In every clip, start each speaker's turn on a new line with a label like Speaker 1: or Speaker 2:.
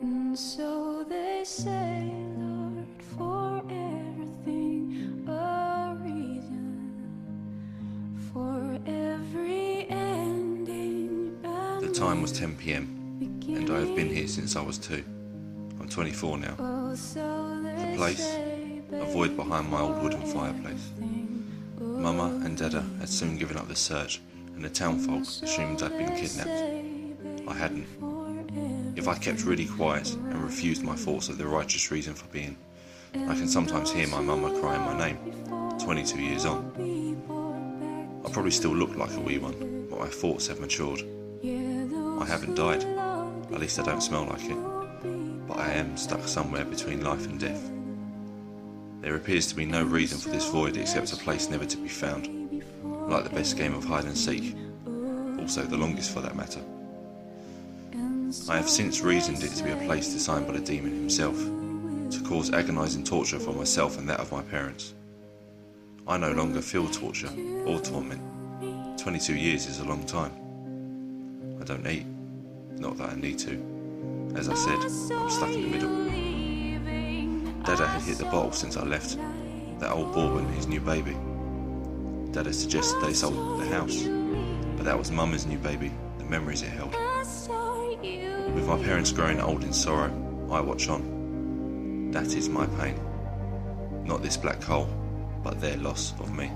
Speaker 1: And so they say, Lord, for everything a reason, for every ending.
Speaker 2: The time was 10 pm, and I have been here since I was two. I'm 24 now.
Speaker 1: Oh, the
Speaker 2: place, A void behind my old wooden fireplace. Mama oh, and Dada had soon given up the search, and the townfolk assumed I'd been kidnapped. I hadn't. If I kept really quiet and refused my thoughts of the righteous reason for being, I can sometimes hear my mama crying my name, 22 years on. I probably still look like a wee one, but my thoughts have matured. I haven't died, at least I don't smell like it, but I am stuck somewhere between life and death. There appears to be no reason for this void except a place never to be found, like the best game of hide and seek, also the longest for that matter. I have since reasoned it to be a place designed by the demon himself, to cause agonising torture for myself and that of my parents. I no longer feel torture or torment. 22 years is a long time. I don't eat, not that I need to. As I said, I'm stuck in the middle. Dada had hit the bottle since I left. That old bourbon, his new baby. Dada suggested they sold the house, but that was Mama's new baby, the memories it held. With my parents growing old in sorrow, I watch on. That is my pain. Not this black hole, but their loss of me.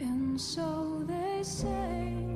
Speaker 1: And so they say.